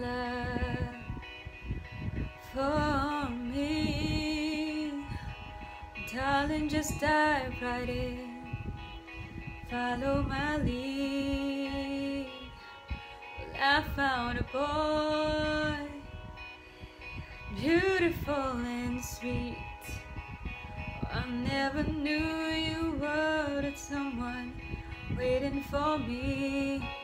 love for me. Darling, just dive right in. Follow my lead. Well, I found a boy, beautiful and sweet. I never knew you were someone waiting for me.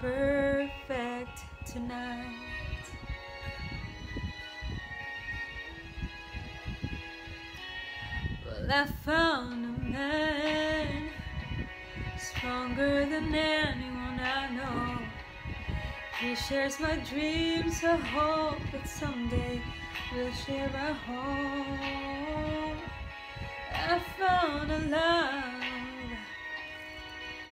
perfect tonight. Well, I found a man stronger than anyone I know. He shares my dreams. I hope that someday we'll share a home. I found a love